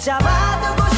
Chamado